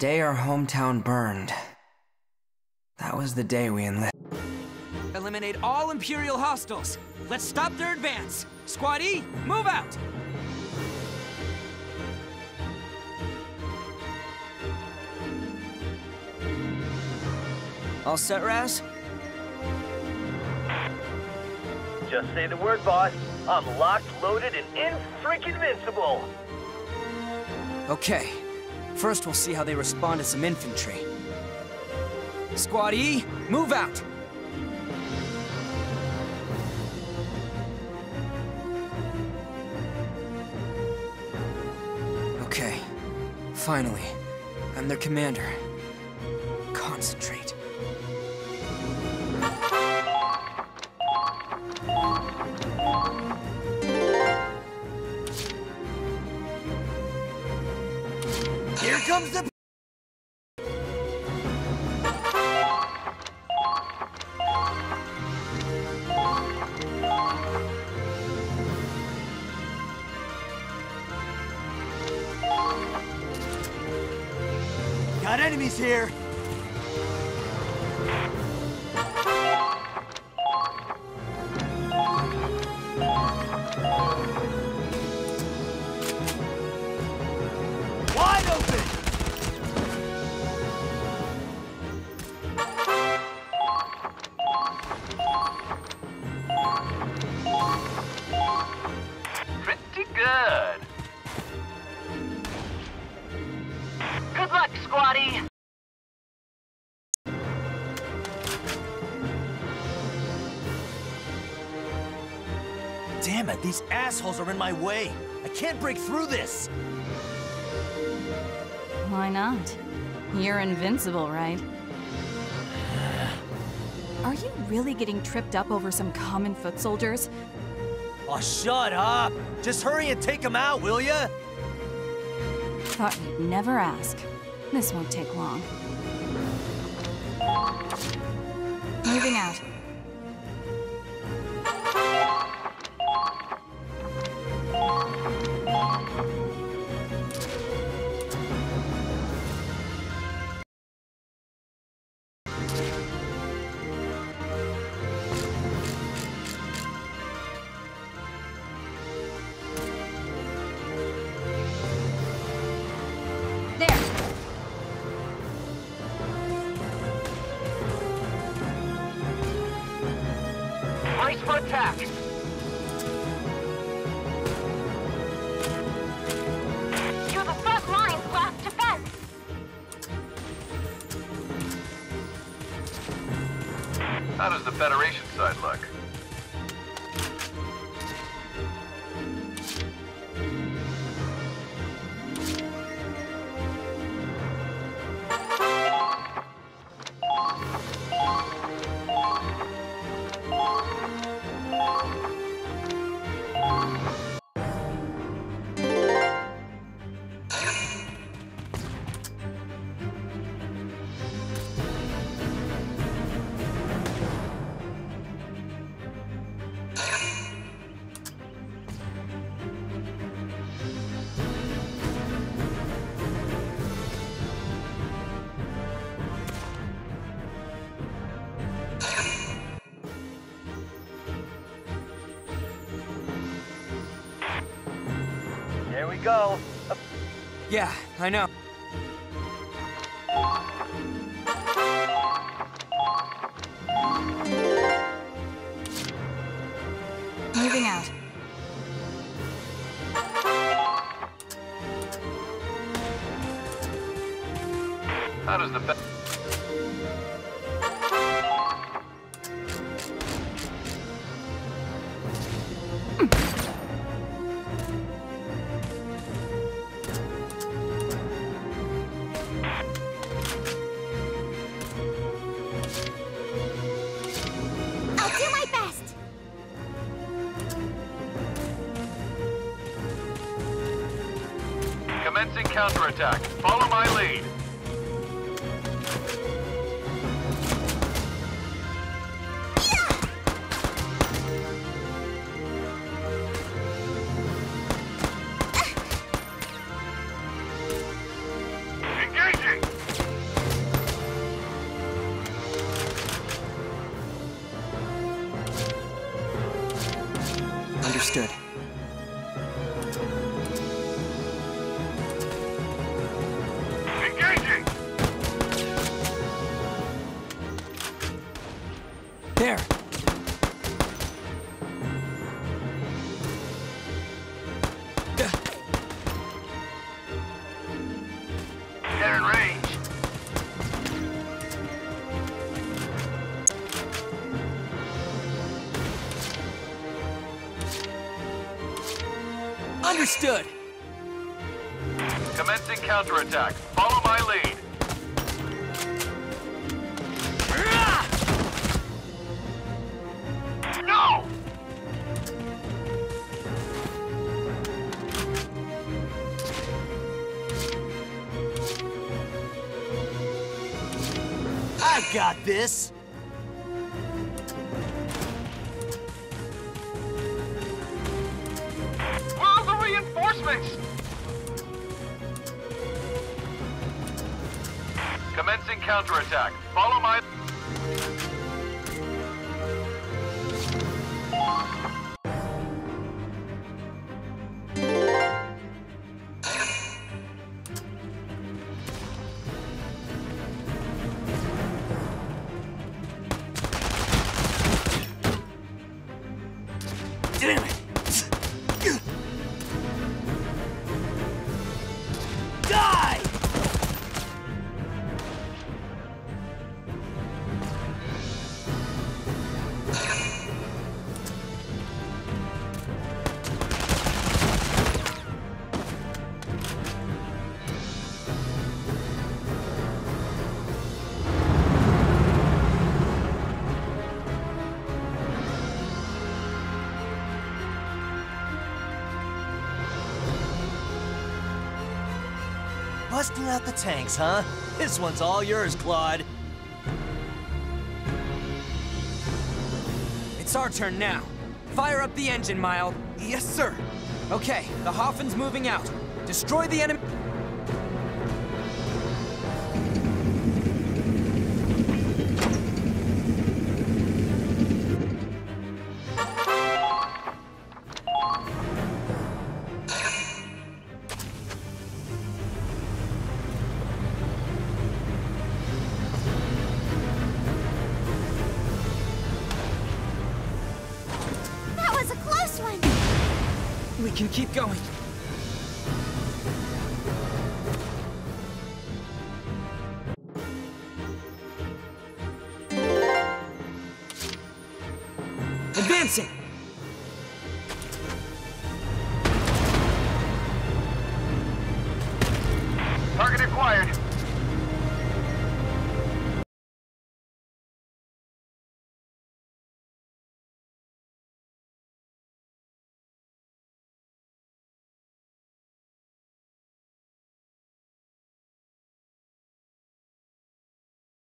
day our hometown burned. That was the day we enlisted. Eliminate all Imperial hostiles. Let's stop their advance. Squad E, move out! All set, Raz? Just say the word, boss. I'm locked, loaded, and in freaking invincible. Okay. First, we'll see how they respond to some infantry. Squad E, move out! Okay. Finally. I'm their commander. Concentrate. Comes the... Got enemies here! Damn it, these assholes are in my way. I can't break through this. Why not? You're invincible, right? Are you really getting tripped up over some common foot soldiers? Oh, shut up. Just hurry and take them out, will ya? Thought you'd never ask. This won't take long. Moving out. How does the Federation side look? We go. Yeah, I know. Moving out. How does the Commencing counterattack. Follow my lead. Understood. Understood! Commencing counterattack. Follow my lead. No! I got this! Reinforcements? Commencing counterattack. Follow my... Damn it! Busting out the tanks, huh? This one's all yours, Claude. It's our turn now. Fire up the engine, Mile. Yes, sir. Okay, the Hafen's moving out. Destroy the enemy. We can keep going. Advancing!